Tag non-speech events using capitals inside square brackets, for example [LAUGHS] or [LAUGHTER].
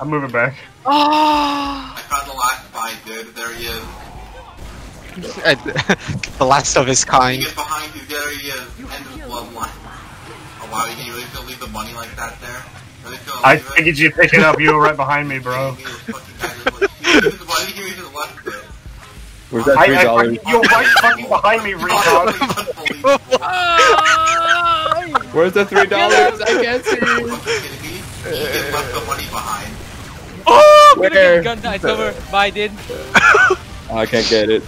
I'm moving back. Oh! I found the last fight, dude. There he is. [LAUGHS] the last of his He kind. is behind you. There he is. End his bloodline. Oh wow, you really gonna leave the money like that there? Really I leave it? figured you'd pick it up. You were right behind me, bro. [LAUGHS] He was fucking casually- He leaves the money here, he just left it. Where's that I, three I dollars? fucking, you're right fucking behind me, [LAUGHS] retard. Ah. Where's the three dollars? I can't see. Fucking kidding? He left the money behind. I'm gonna get gunned. Over. Bye, dude. [LAUGHS] I can't get it.